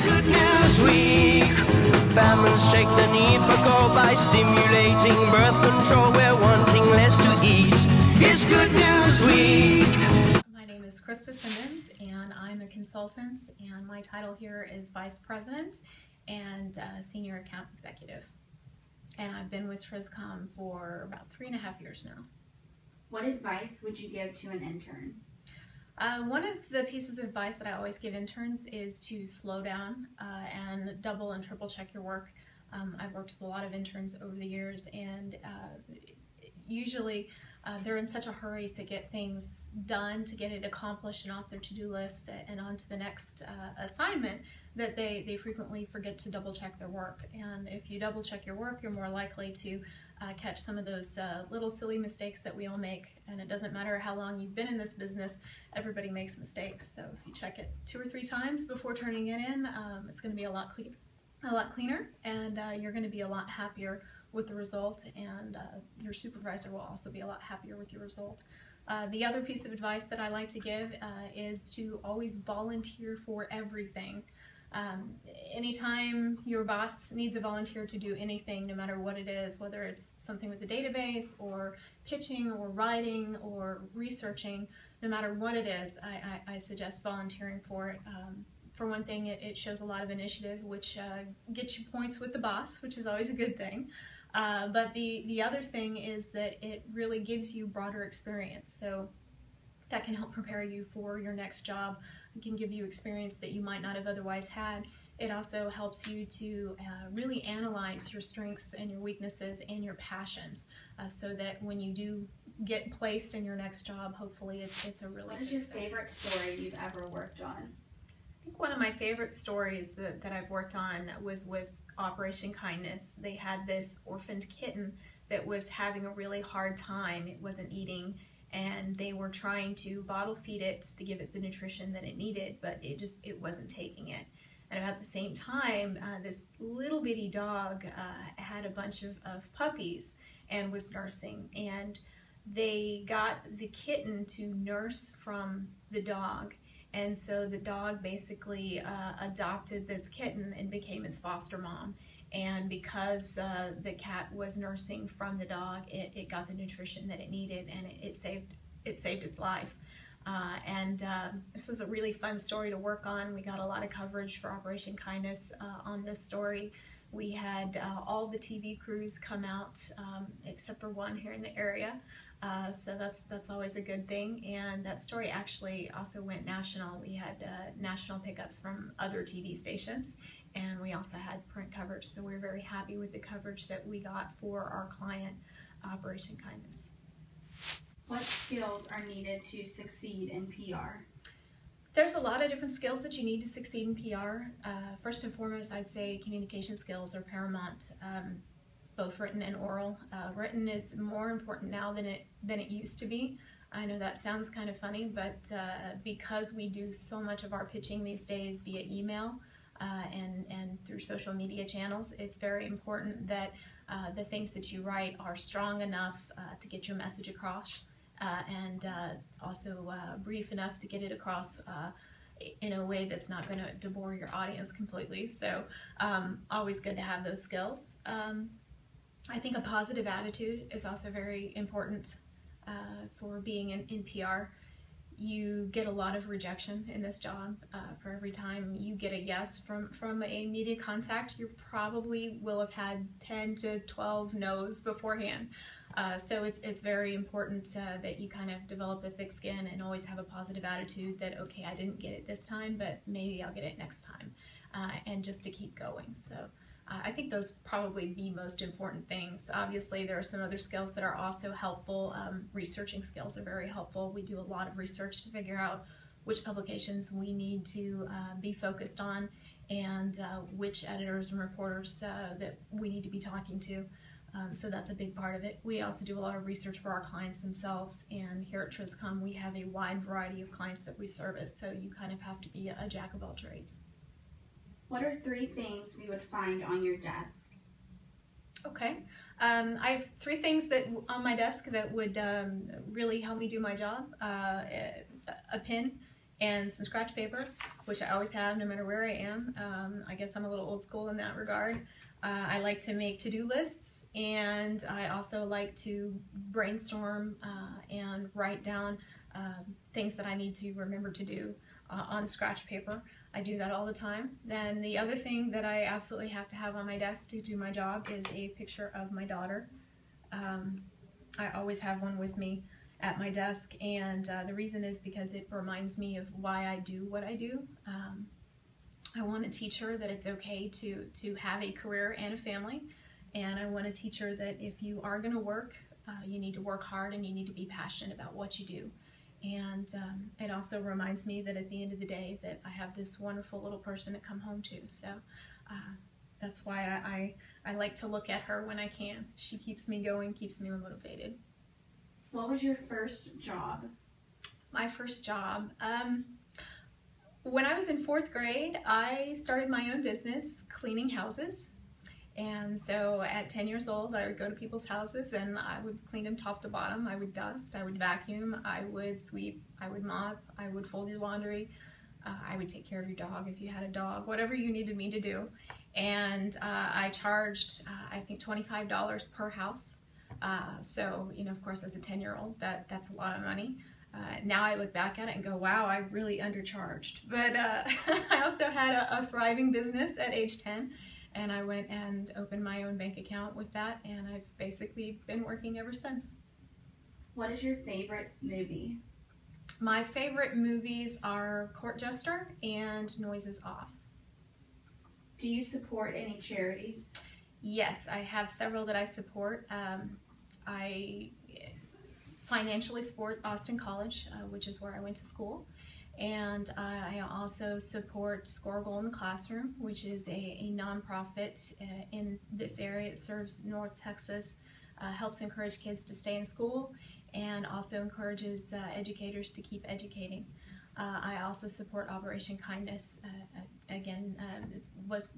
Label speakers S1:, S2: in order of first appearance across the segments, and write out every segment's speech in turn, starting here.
S1: It's Good News Week. Families take the need for gold by stimulating birth control. We're wanting less to eat. It's Good News Week.
S2: My name is Krista Simmons, and I'm a consultant, and my title here is Vice President and uh, Senior Account Executive. And I've been with TrizCom for about three and a half years now.
S3: What advice would you give to an intern?
S2: Uh, one of the pieces of advice that I always give interns is to slow down uh, and double and triple check your work. Um, I've worked with a lot of interns over the years, and uh, usually uh, they're in such a hurry to get things done, to get it accomplished and off their to-do list and on to the next uh, assignment that they, they frequently forget to double check their work. And if you double check your work, you're more likely to uh, catch some of those uh, little silly mistakes that we all make. And it doesn't matter how long you've been in this business, everybody makes mistakes. So if you check it two or three times before turning it in, um, it's going to be a lot cleaner, a lot cleaner, and uh, you're going to be a lot happier with the result, and uh, your supervisor will also be a lot happier with your result. Uh, the other piece of advice that I like to give uh, is to always volunteer for everything. Um, anytime your boss needs a volunteer to do anything, no matter what it is, whether it's something with the database or pitching or writing or researching, no matter what it is, I, I, I suggest volunteering for it. Um, for one thing, it, it, shows a lot of initiative, which uh, gets you points with the boss, which is always a good thing. Uh, but the, the other thing is that it really gives you broader experience. So that can help prepare you for your next job. It can give you experience that you might not have otherwise had. It also helps you to uh, really analyze your strengths and your weaknesses and your passions uh, so that when you do get placed in your next job, hopefully it's, it's a really
S3: What is your favorite story you've ever worked on?
S2: Think one of my favorite stories that, that I've worked on was with Operation Kindness. They had this orphaned kitten that was having a really hard time. It wasn't eating and they were trying to bottle feed it to give it the nutrition that it needed, but it just it wasn't taking it. And about the same time, uh, this little bitty dog uh, had a bunch of, of puppies and was nursing. And they got the kitten to nurse from the dog. And so the dog basically uh, adopted this kitten and became its foster mom. And because uh, the cat was nursing from the dog, it, it, got the nutrition that it needed and it, it saved, it saved its life. Uh, and uh, this was a really fun story to work on. We got a lot of coverage for Operation Kindness uh, on this story. We had uh, all the TV crews come out, um, except for one here in the area. Uh, so that's that's always a good thing. And that story actually also went national. We had uh, national pickups from other TV stations, and we also had print coverage. So we're very happy with the coverage that we got for our client, Operation Kindness.
S3: What skills are needed to succeed in PR?
S2: There's a lot of different skills that you need to succeed in PR. Uh, first and foremost, I'd say communication skills are paramount. Um, both written and oral. Uh, written is more important now than it than it used to be. I know that sounds kind of funny, but uh, because we do so much of our pitching these days via email uh, and and through social media channels, it's very important that uh, the things that you write are strong enough uh, to get your message across, uh, and also brief enough to get it across in a way that's not going to bore your audience completely. So um, always good to have those skills. Um, I think a positive attitude is also very important uh, for being in, in, PR. You get a lot of rejection in this job. Uh, for every time you get a yes from, from a media contact, you probably will have had 10 to 12 no's beforehand. Uh, so it's, it's very important uh, that you kind of develop a thick skin and always have a positive attitude that, okay, I didn't get it this time, but maybe I'll get it next time. Uh, and just to keep going. So uh, I think those probably the most important things. Obviously, there are some other skills that are also helpful. Um, researching skills are very helpful. We do a lot of research to figure out which publications we need to uh, be focused on and uh, which editors and reporters that we need to be talking to. Um, so that's a big part of it. We also do a lot of research for our clients themselves, and here at TrizCom we have a wide variety of clients that we service, so you kind of have to be a jack of all trades.
S3: What are three things we would find on your desk?
S2: Okay. Um, I have three things that on my desk that would um, really help me do my job. Uh, a pen and some scratch paper, which I always have no matter where I am. Um, I guess I'm a little old school in that regard. Uh, I like to make to-do lists and I also like to brainstorm uh, and write down um, things that I need to remember to do uh, on scratch paper. I do that all the time. Then the other thing that I absolutely have to have on my desk to do my job is a picture of my daughter. Um, I always have one with me at my desk and uh, the reason is because it reminds me of why I do what I do. Um, I want to teach her that it's okay to, to have a career and a family and I want to teach her that if you are going to work, uh, you need to work hard and you need to be passionate about what you do. And um, it also reminds me that at the end of the day that I have this wonderful little person to come home to. So uh, that's why I, I, I like to look at her when I can. She keeps me going, keeps me motivated.
S3: What was your first job?
S2: My first job. Um, when I was in fourth grade, I started my own business cleaning houses. And so at 10 years old, I would go to people's houses and I would clean them top to bottom. I would dust, I would vacuum, I would sweep, I would mop, I would fold your laundry. Uh, I would take care of your dog if you had a dog, whatever you needed me to do. And uh, I charged, uh, I think, $25 per house. Uh, so, you know, of course, as a 10 year old, that, that's a lot of money. Uh, now I look back at it and go, wow, I really undercharged. But uh, I also had a, a thriving business at age 10 and I went and opened my own bank account with that, and I've basically been working ever since.
S3: What is your favorite movie?
S2: My favorite movies are Court Jester and Noises Off.
S3: Do you support any charities?
S2: Yes, I have several that I support. Um, I financially support Austin College, uh, which is where I went to school. And I also support Score Goal in the Classroom, which is a, a nonprofit uh, in this area. It serves North Texas, uh, helps encourage kids to stay in school, and also encourages uh, educators to keep educating. Uh, I also support Operation Kindness. Uh, uh, again, it was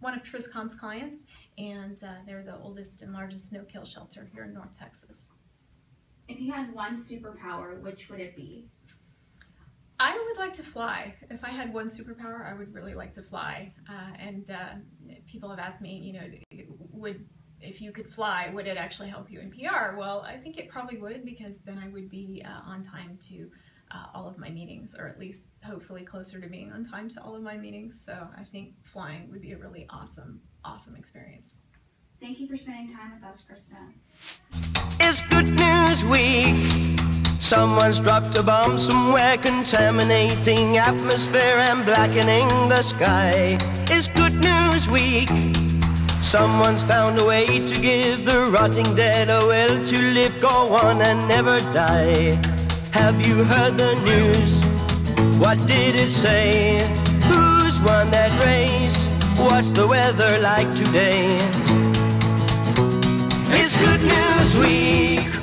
S2: one of TrizCom's clients, and they're the oldest and largest no-kill shelter here in North Texas.
S3: If you had one superpower, which would it be?
S2: I would like to fly. If I had one superpower, I would really like to fly. Uh, and uh, people have asked me, you know, would if you could fly, would it actually help you in PR? Well, I think it probably would because then I would be uh, on time to uh, all of my meetings, or at least hopefully closer to being on time to all of my meetings. So I think flying would be a really awesome, awesome experience.
S3: Thank you for spending time with us, Krista.
S1: It's Good News Week. Someone's dropped a bomb somewhere, contaminating atmosphere and blackening the sky. It's Good News Week. Someone's found a way to give the rotting dead a will to live, go on, and never die. Have you heard the news? What did it say? Who's won that race? What's the weather like today? It's Good News Week.